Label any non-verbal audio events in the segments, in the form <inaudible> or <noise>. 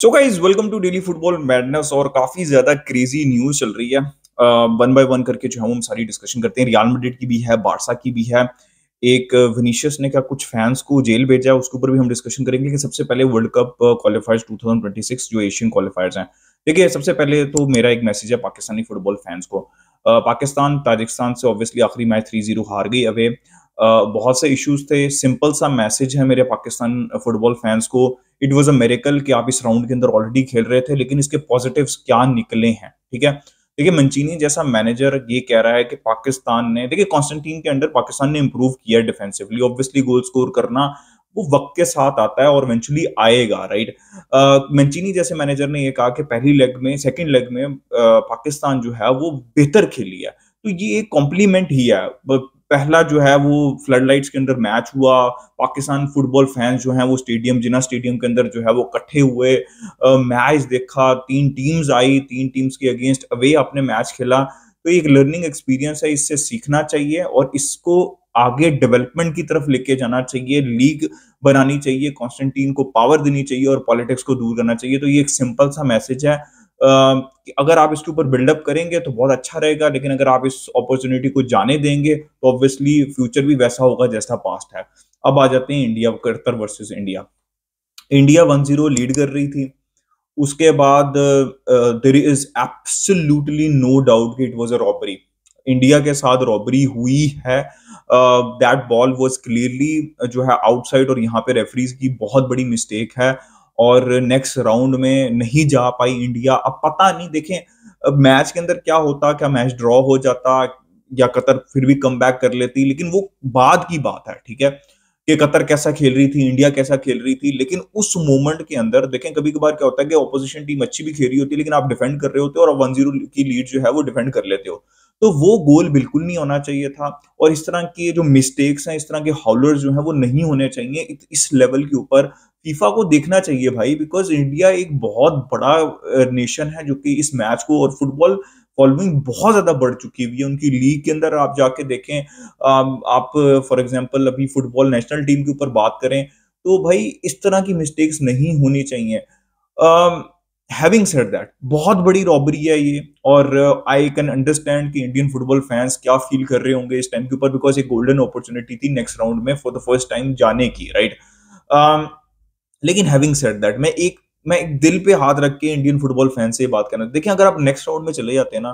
So guys welcome to Daily Football Madness और काफ़ी ज़्यादा क्रेजी न्यूज़ चल रही है। वन बाय वन करके जो है हम सारी डिस्कशन करते हैं। रियल मैड्रिड की भी है बारसा की भी है। एक विनीशियस ने क्या कुछ फैंस को जेल भेजा है, उसके ऊपर भी हम डिस्कशन करेंगे लेकिन सबसे पहले वर्ल्ड कप क्वालिफायर्स 2026 जो एशियन क्वालिफायर्स हैं। देखिए, सबसे पहले तो मेरा एक मैसेज है पाकिस्तानी फुटबॉल फैंस को। पाकिस्तान, ताजिकिस्तान से ऑब्वियसली आखिरी मैच थ्री ज़ीरो हार गई अवे बहुत से इश्यूज़ थे। सिंपल सा मैसेज है मेरे पाकिस्तान फुटबॉल फैंस को। इट वॉज़ अ मेरिकल कि आप इस राउंड के अंदर ऑलरेडी खेल रहे थे लेकिन इसके पॉजिटिव क्या निकले हैं ठीक है? देखिए मंचीनी जैसा मैनेजर ये कह रहा है कि पाकिस्तान ने देखिए कॉन्स्टेंटीन के अंडर पाकिस्तान ने इंप्रूव किया डिफेंसिवली ऑब्वियसली गोल स्कोर करना वो वक्त के साथ आता है और इवेंचुअली आएगा राइट मंचीनी जैसे मैनेजर ने ये कहा कि पहली लेग में सेकंड लेग में uh, पाकिस्तान जो है वो बेहतर खेली है। तो ये एक कॉम्प्लीमेंट ही है। पहला जो है वो फ्लड लाइट्स के अंदर मैच हुआ। पाकिस्तान फुटबॉल फैंस जो है वो स्टेडियम जिना स्टेडियम के अंदर जो है वो इकट्ठे हुए मैच देखा। तीन टीम्स आई, तीन टीम्स के अगेंस्ट अवे अपने मैच खेला। तो एक लर्निंग एक्सपीरियंस है, इससे सीखना चाहिए और इसको आगे डेवलपमेंट की तरफ़ लेके जाना चाहिए। लीग बनानी चाहिए कॉन्स्टेंटीन को पावर देनी चाहिए और पॉलिटिक्स को दूर करना चाहिए। तो ये एक सिंपल सा मैसेज है। अगर आप इसके ऊपर बिल्डअप करेंगे तो बहुत अच्छा रहेगा, लेकिन अगर आप इस अपॉर्चुनिटी को जाने देंगे तो ऑब्वियसली फ्यूचर भी वैसा होगा जैसा पास्ट है। अब आ जाते हैं India Qatar versus India India one zero lead कर रही थी। उसके बाद there is absolutely no doubt कि it was a robbery India के साथ रॉबरी हुई है। दैट बॉल वॉज़ क्लियरली जो है आउटसाइड और यहाँ पे रेफरीज की बहुत बड़ी मिस्टेक है। और नेक्स्ट राउंड में नहीं जा पाई इंडिया अब पता नहीं, देखें, अब मैच के अंदर क्या होता, क्या मैच ड्रॉ हो जाता, या कतर फिर भी कम बैक कर लेती, लेकिन वो बाद की बात है, ठीक है? कि कतर कैसा खेल रही थी इंडिया कैसा खेल रही थी, लेकिन उस मोमेंट के अंदर, देखें कभी कभार क्या होता है कि ऑपोजिशन टीम अच्छी भी खेल रही होती है लेकिन आप डिफेंड कर रहे होते हो और वन ज़ीरो की लीड जो है वो डिफेंड कर लेते हो। तो वो गोल बिल्कुल नहीं होना चाहिए था और इस तरह के जो मिस्टेक्स हैं, इस तरह के हाउलर्स जो हैं वो नहीं होने चाहिए इस लेवल के ऊपर। फीफा को देखना चाहिए भाई बिकॉज़ इंडिया एक बहुत बड़ा नेशन है जो कि इस मैच को और फुटबॉल फॉलोइंग बहुत ज़्यादा बढ़ चुकी हुई है उनकी लीग के अंदर आप जाके देखें आप फॉर एग्जांपल अभी फुटबॉल नेशनल टीम के ऊपर बात करें तो भाई इस तरह की मिस्टेक्स नहीं होनी चाहिए हैविंग सेड दैट बहुत बड़ी रॉबरी है ये और आई कैन अंडरस्टैंड कि इंडियन फुटबॉल फैंस क्या फील कर रहे होंगे इस टाइम के ऊपर बिकॉज़ एक गोल्डन अपॉर्चुनिटी थी नेक्स्ट राउंड में फॉर द फ़र्स्ट टाइम जाने की राइट right? um, लेकिन हैविंग सेड दैट मैं एक मैं एक दिल पे हाथ रख के इंडियन फुटबॉल फ़ैन से बात करना, देखिए अगर आप नेक्स्ट राउंड में चले जाते हैं ना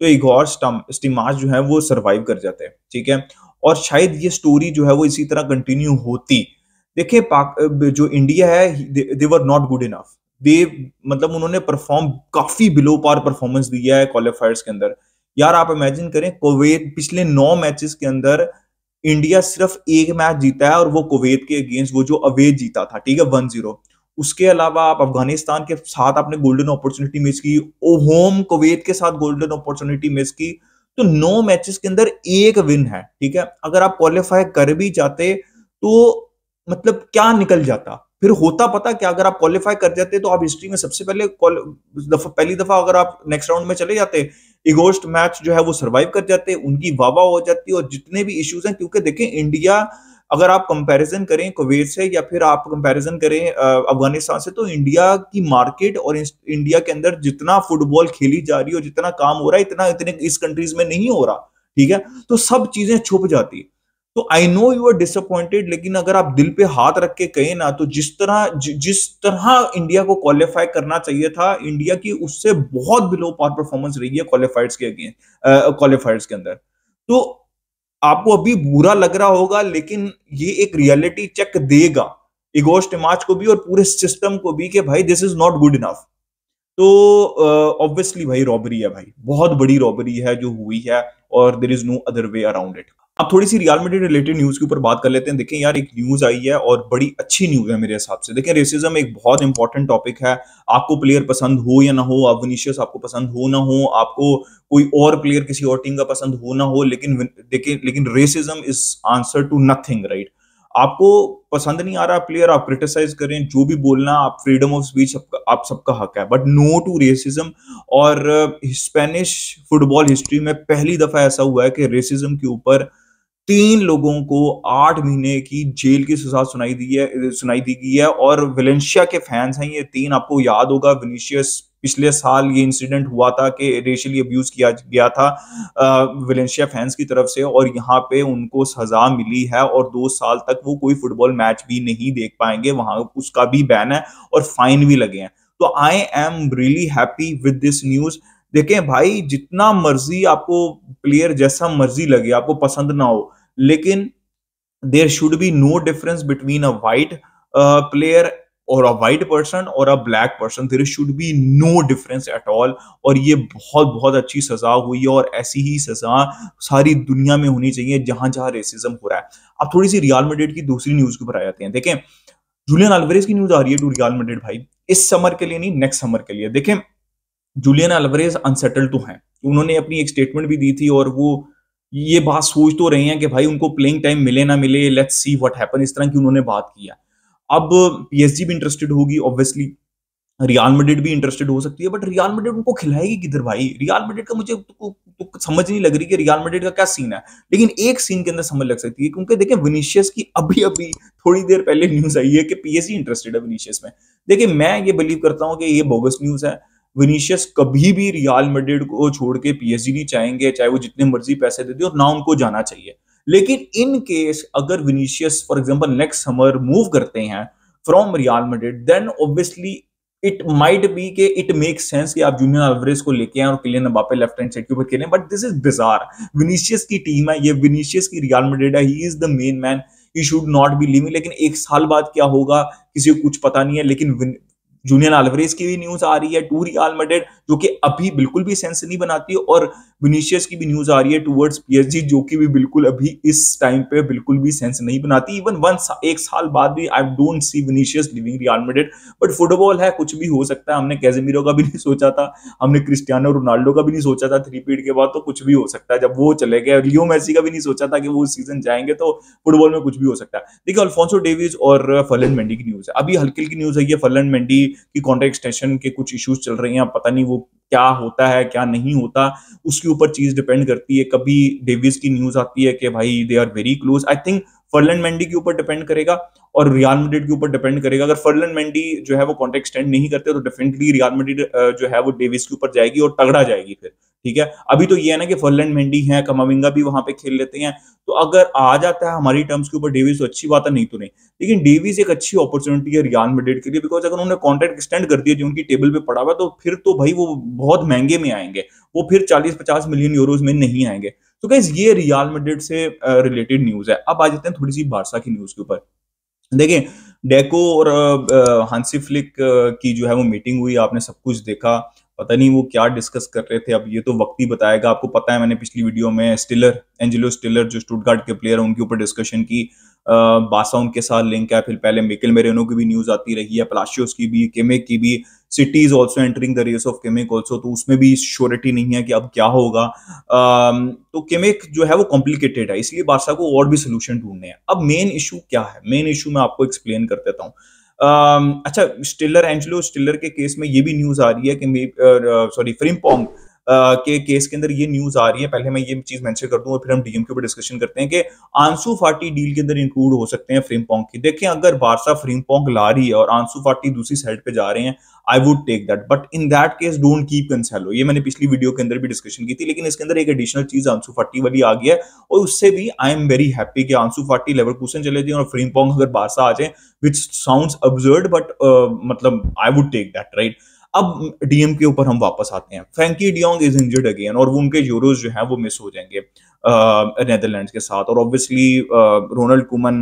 तो एक और स्टिमाज जो है वो सरवाइव कर जाते हैं, ठीक है? और शायद ये स्टोरी जो है वो इसी तरह कंटिन्यू होती। देखिए जो इंडिया है they were not good enough they मतलब उन्होंने परफॉर्म काफ़ी बिलो पार परफॉर्मेंस दिया है क्वालिफायर्स के अंदर। यार आप इमेजिन करें कुवैत पिछले नौ मैचेस के अंदर इंडिया सिर्फ़ एक मैच जीता है और वो कुवैत के अगेंस्ट वो जो अवे जीता था, ठीक है वन ज़ीरो उसके अलावा आप अफ़गानिस्तान के साथ आपने गोल्डन अपॉर्चुनिटी मिस की होम कुवैत के साथ गोल्डन अपॉर्चुनिटी मिस की तो नौ मैचेस के अंदर एक विन है, ठीक है। अगर आप क्वालिफाई कर भी जाते तो मतलब क्या निकल जाता? फिर होता पता क्या, अगर आप क्वालिफाई कर जाते तो आप हिस्ट्री में सबसे पहले दफ़ा पहली दफ़ा अगर आप नेक्स्ट राउंड में चले जाते इगोस्ट मैच जो है वो सर्वाइव कर जाते उनकी वाह हो जाती है और जितने भी इश्यूज़ हैं, क्योंकि देखें इंडिया अगर आप कंपैरिजन करें कुवैत से या फिर आप कंपैरिजन करें अफ़गानिस्तान से तो इंडिया की मार्केट और इंडिया के अंदर जितना फुटबॉल खेली जा रही है और जितना काम हो रहा है, इतना इतने, इस कंट्रीज़ में नहीं हो रहा, ठीक है? तो सब चीज़ें छुप जाती तो I know you are disappointed लेकिन अगर आप दिल पे हाथ रख के कहें ना तो जिस तरह ज, जिस तरह इंडिया को क्वालिफाई करना चाहिए था इंडिया की उससे बहुत बिलो पार परफॉर्मेंस रही है क्वालिफाइड्स के क्वालिफाइड्स के अंदर। तो आपको अभी बुरा लग रहा होगा लेकिन ये एक रियलिटी चेक देगा। इगोस्ट मैच को भी और पूरे सिस्टम को भी कि भाई this is not good enough तो ऑब्वियसली uh, भाई रॉबरी है भाई। बहुत बड़ी रॉबरी है जो हुई है और there is no other way around it अब थोड़ी सी रियल मेडिट रिलेटेड न्यूज़ के ऊपर बात कर लेते हैं। देखें यार, एक न्यूज़ आई है और बड़ी अच्छी न्यूज़ है मेरे हिसाब से। देखें रेसिज्म एक बहुत इंपॉर्टेंट टॉपिक है। आपको प्लेयर पसंद हो या ना हो, आप विनीशियस आपको पसंद हो ना हो, आपको कोई और प्लेयर किसी और टीम का पसंद हो ना हो, लेकिन देखें, लेकिन racism is answer to nothing right आपको पसंद नहीं आ रहा प्लेयर आप क्रिटिसाइज करें, जो भी बोलना, आप फ्रीडम ऑफ़ स्पीच आप सबका हक है। बट नो टू रेसिज्म और स्पेनिश फुटबॉल हिस्ट्री में पहली दफ़ा ऐसा हुआ है कि रेसिज्म के ऊपर तीन लोगों को आठ महीने की जेल की सजा सुनाई दी है सुनाई दी गई है और वेलेंशिया के फैंस हैं ये तीन। आपको याद होगा विनीशियस पिछले साल ये इंसिडेंट हुआ था कि रेशली अब्यूज किया गया था वेलेंशिया फैंस की तरफ़ से और यहाँ पे उनको सजा मिली है और दो साल तक वो कोई फुटबॉल मैच भी नहीं देख पाएँगे। वहाँ उसका भी बैन है और फाइन भी लगे हैं। तो I am really happy with this news देखें भाई, जितना मर्ज़ी आपको प्लेयर जैसा मर्ज़ी लगे, आपको पसंद ना हो, लेकिन there should be no difference between a white player और अ वाइट पर्सन और a black person there should be no difference at all और ये बहुत बहुत अच्छी सजा हुई है और ऐसी ही सजा सारी दुनिया में होनी चाहिए जहाँ जहाँ रेसिज्म हो रहा है। अब थोड़ी सी रियाल मेड्रिड की दूसरी न्यूज़ के ऊपर आ जाते हैं। देखें जूलियन अल्वरेज की न्यूज़ आ रही है टू रियाल मेड्रिड भाई। इस समर के लिए नहीं नेक्स्ट समर के लिए। देखें जूलियन अल्वरेज अनसेटल तो हैं। उन्होंने अपनी एक स्टेटमेंट भी दी थी और वो ये बात सोच तो रहे हैं कि भाई उनको प्लेइंग टाइम मिले ना मिले लेट्स सी व्हाट हैपन इस तरह की उन्होंने बात किया अब पीएसजी भी इंटरेस्टेड होगी ऑब्वियसली रियाल मेडिड भी इंटरेस्टेड हो सकती है बट रियाल मेडिड उनको खिलाएगी किधर भाई? रियाल मेडिड का मुझे तो, तो, समझ नहीं लग रही कि रियाल मेडिड का क्या सीन है। लेकिन एक सीन के अंदर समझ लग सकती है क्योंकि देखें विनीशियस की अभी अभी थोड़ी देर पहले न्यूज़ आई है कि पीएसजी इंटरेस्टेड है विनीशियस में। देखिए मैं ये बिलीव करता हूँ कि ये बोगस न्यूज़ है। विनीशियस कभी भी रियाल मेड्रिड को छोड़ के पीएसजी नहीं चाहेंगे, चाहे वो जितने मर्ज़ी पैसे दे दे और ना उनको जाना चाहिए। लेकिन इन केस अगर Vinicius for example next summer move करते हैं from Real Madrid then obviously it might be के इट मेक सेंस कि आप जूनियर अल्वरेज को लेके आए और Kylian Mbappe left hand side के ऊपर खेलें। But this is bizarre Vinicius की टीम है, ये विनीशियस की रियाल मेड्रिड है he is the main man he should not be leaving लेकिन एक साल बाद क्या होगा? किसी को कुछ पता नहीं है, लेकिन जूनियर आलवरेज की भी न्यूज़ आ रही है टू रियाल मेडेड जो कि अभी बिल्कुल भी सेंस नहीं बनाती और विनीशियस की भी न्यूज़ आ रही है टूवर्ड्स पीएसजी जो कि भी बिल्कुल अभी इस टाइम पे बिल्कुल भी सेंस नहीं बनाती। इवन वन सा, एक साल बाद भी I don't see Vinicius leaving Real Madrid but football है कुछ भी हो सकता है। हमने कैजेमिरो का भी नहीं सोचा था। हमने क्रिस्टियानो रोनाल्डो का भी नहीं सोचा था। थ्री पीड के बाद तो कुछ भी हो सकता है। जब वो चले गए लियो मैसी का भी नहीं सोचा था कि वो सीज़न जाएँगे तो फुटबॉल में कुछ भी हो सकता है। देखिए अल्फोंसो डेविज और फलन मेंडी की न्यूज़ है। अभी हल्की की न्यूज़ है ये फलन मेंडी की कॉन्ट्रैक्ट एक्सटेंशन के कुछ इश्यूज़ चल रहे हैं पता नहीं वो क्या होता है, क्या नहीं होता। उसके ऊपर चीज़ डिपेंड करती है। कभी डेविस की न्यूज़ आती है कि भाई they are very close I think Ferland Mendy के ऊपर डिपेंड करेगा और रियाल मेडिड के ऊपर डिपेंड करेगा। अगर फर्लैंड मेंडी जो है वो कॉन्ट्रैक्ट एक्सटेंड नहीं करते तो डेफिनेटली रियाल मेडिड जो है वो डेविस के ऊपर जाएगी और तगड़ा जाएगी फिर। ठीक है? अभी तो ये है ना कि फर्लैंड मेंडी है, कमाविंगा भी वहाँ पे खेल लेते हैं। तो अगर आ जाता है हमारी टर्म्स के ऊपर डेविस तो अच्छी बात है, नहीं तो नहीं। लेकिन डेविस एक अच्छी अपॉर्चुनिटी है रियाल मेडिड के लिए बिकॉज़ अगर उन्होंने कॉन्ट्रैक्ट एक्सटेंड कर दिया, जो उनकी टेबल पे पड़ा हुआ तो फिर तो भाई वो बहुत महँगे में आएँगे। वो फिर चालीस पचास मिलियन यूरोज में नहीं आएँगे। तो गाइज़ ये रियाल मेड्रिड से रिलेटेड न्यूज़ है। अब आ जाते हैं थोड़ी सी बारसा की न्यूज़ के ऊपर। देखिए, डेको और हांसी फ्लिक की जो है वो मीटिंग हुई, आपने सब कुछ देखा। पता नहीं वो क्या डिस्कस कर रहे थे। अब ये तो वक्त ही बताएगा। आपको पता है मैंने पिछली वीडियो में स्टिलर एंजेलो स्टिलर जो स्टूटगार्ड के प्लेयर है, उनके ऊपर डिस्कशन की। बासा उनके साथ लिंक है। फिर पहले मिकेल मेरेनो की भी न्यूज़ आती रही है। प्लाशियोस की भी केमेक की भी। City is also entering the race of Kimmich also तो उसमें भी श्योरिटी नहीं है कि अब क्या होगा। तो केमिक जो है वो कॉम्प्लिकेटेड है। इसलिए बादशाह को और भी सोल्यूशन ढूँढने हैं। अब मेन इशू क्या है? मेन इशू मैं आपको एक्सप्लेन कर देता हूँ। अच्छा स्टिलर एंजलो स्टिलर के केस में ये भी न्यूज़ आ रही है कि सॉरी फ्रिम फ्रिमपोंग के केस के अंदर ये न्यूज़ आ रही है। पहले मैं ये चीज़ मेंशन कर दूँ और फिर हम डीएम के ऊपर डिस्कशन करते हैं कि आँसू फाटी डील के अंदर इंक्लूड हो सकते हैं फ्रिमपोंग की। देखें अगर बारसा फ्रिमपोंग ला रही है और आँसू फाटी दूसरी साइड पे जा रहे हैं I would take that but in that case don't keep Cancelo ये मैंने पिछली वीडियो के अंदर भी डिस्कशन की थी, लेकिन इसके अंदर एक एडिशनल चीज़ आँसू फाटी वाली आ गया है और उससे भी आई एम वेरी हैप्पी कि आँसू फाटी लेवल क्वेश्चन चले जाए और फ्रिमपोंग अगर बारसा आ जाए विच साउंड अब्जर्ड बट मतलब I would take that right अब डीएम के ऊपर हम वापस आते हैं। Frenkie de Jong is injured again और उनके यूरोज जो है वो मिस हो जाएँगे नेदरलैंड्स के साथ। और ऑब्वियसली रोनाल्ड कुमन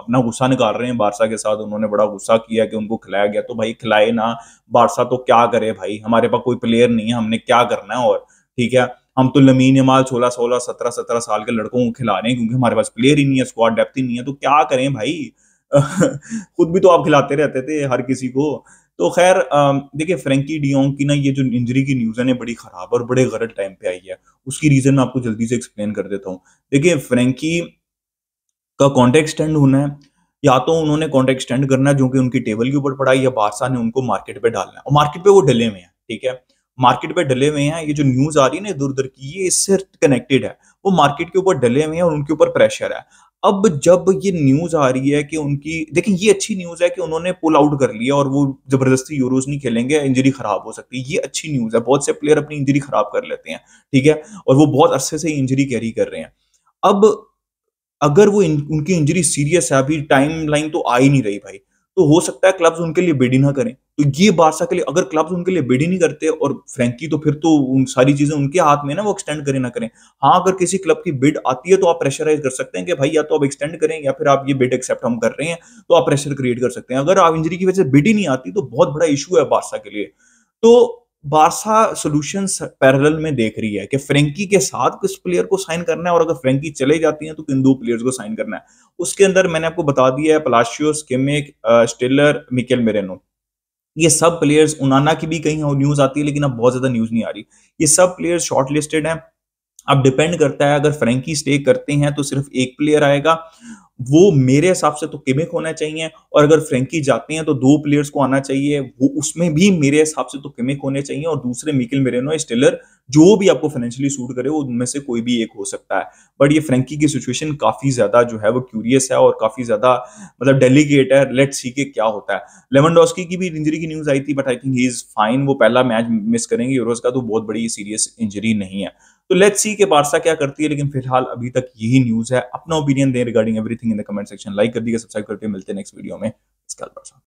अपना गुस्सा निकाल रहे हैं बारसा के साथ। उन्होंने बड़ा गुस्सा किया कि उनको खिलाया गया। तो भाई, खिलाए ना। बारसा तो क्या करे भाई? हमारे पास कोई प्लेयर नहीं है, हमने क्या करना है और? ठीक है? हम तो लमीन यमाल सोलह सोलह, सत्रह सत्रह साल के लड़कों को खिला रहे हैं क्योंकि हमारे पास प्लेयर ही नहीं है स्क्वाड डेप्थ ही नहीं है। तो क्या करें भाई? <laughs> खुद भी तो आप खिलाते रहते थे हर किसी को। तो खैर देखिए, फ्रेंकी डियोंग की ना ये जो इंजरी की न्यूज़ है ना बड़ी खराब और बड़े गलत टाइम पे आई है। उसकी रीजन मैं आपको जल्दी से एक्सप्लेन कर देता हूँ। देखिए, फ्रेंकी का कॉन्टेक्ट स्टैंड होना है, या तो उन्होंने कॉन्टेक्ट स्टैंड करना है जो कि उनकी टेबल के ऊपर पड़ा है, या बादशाह ने उनको मार्केट पे डालना है। और मार्केट पे वो डले हुए हैं, ठीक है? मार्केट पे डले हुए हैं, ये जो न्यूज़ आ रही है ना इधर उधर की, ये इससे कनेक्टेड है। वो मार्केट के ऊपर डले हुए हैं और उनके ऊपर प्रेशर है। अब जब ये न्यूज़ आ रही है कि उनकी देखिए ये अच्छी न्यूज़ है कि उन्होंने पुल आउट कर लिया और वो ज़बरदस्ती यूरोज नहीं खेलेंगे इंजरी खराब हो सकती है। ये अच्छी न्यूज़ है। बहुत से प्लेयर अपनी इंजरी खराब कर लेते हैं ठीक है? और वो बहुत अरसे से इंजरी कैरी कर रहे हैं। अब अगर वो इन, उनकी इंजरी सीरियस है अभी टाइम लाइन तो आ ही नहीं रही भाई। तो हो सकता है क्लब्स उनके लिए बिड ना करें। तो ये बारसा के लिए, अगर क्लब्स उनके लिए बिड नहीं करते और फ्रेंकी तो फिर तो उन सारी चीज़ें उनके हाथ में ना वो एक्सटेंड करें ना करें। हाँ अगर किसी क्लब की बिड आती है तो आप प्रेशराइज कर सकते हैं कि भाई या तो आप एक्सटेंड करें या फिर आप ये बिड एक्सेप्ट हम कर रहे हैं तो आप प्रेशर क्रिएट कर सकते हैं। अगर आप इंजरी की वजह से बिड नहीं आती तो बहुत बड़ा इशू है बादशाह के लिए। तो बारसा सॉल्यूशंस पैरेलल में देख रही है कि फ्रेंकी के साथ किस प्लेयर को साइन करना है और अगर फ्रेंकी चले जाती है तो किन दो प्लेयर्स को साइन करना है? उसके अंदर मैंने आपको बता दिया है Palacios Kimmich Stiller Mikel Merino ये सब प्लेयर्स उनाना की भी कहीं न्यूज़ आती है, लेकिन अब बहुत ज़्यादा न्यूज़ नहीं आ रही। ये सब प्लेयर्स शॉर्ट लिस्टेड हैं। अब डिपेंड करता है, अगर फ्रेंकी स्टे करते हैं तो सिर्फ़ एक प्लेयर आएगा। वो मेरे हिसाब से तो किमिक होना चाहिए और अगर फ्रेंकी जाते हैं तो दो प्लेयर्स को आना चाहिए। वो उसमें भी मेरे हिसाब से तो किमिक होने चाहिए और दूसरे मिकिल मेरेनो स्टिलर जो भी आपको फाइनेंशियली सूट करे, वो उनमें से कोई भी एक हो सकता है। बट ये फ्रेंकी की सिचुएशन काफ़ी ज़्यादा जो है, वो क्यूरियस है और काफ़ी ज़्यादा मतलब डेलीगेट है। लेट सी के क्या होता है। लेमनडॉस्की की भी इंजरी की न्यूज़ आई थी but I think he is fine वो पहला मैच मिस करेंगे यूरोज का तो बहुत बड़ी सीरियस इंजरी नहीं है। तो लेट्स सी के बारसा क्या करती है, लेकिन फ़िलहाल अभी तक यही न्यूज़ है। अपना ओपिनियन दें regarding everything in the comment section like कर दिए सब्सक्राइब करके मिलते हैं नेक्स्ट वीडियो में। इसका